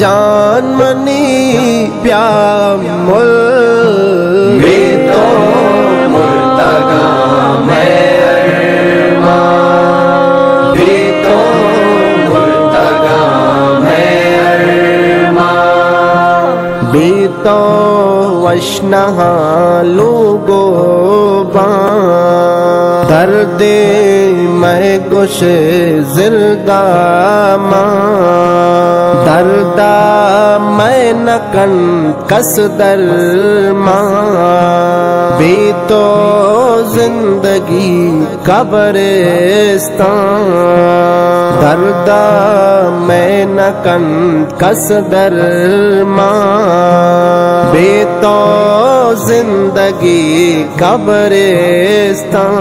जान मनी प्यामुल मुर्तगा तो मुर्तगा मैं तो वैष्णहा लोगो बा। दर्दे मैं कुछ जिरदा दर्दा मैं न कन कस दर भी तो ज़िंदगी कब्रिस्तान। दर्दा मैं न कन कस दर भी तो ज़िंदगी कब्रिस्तान।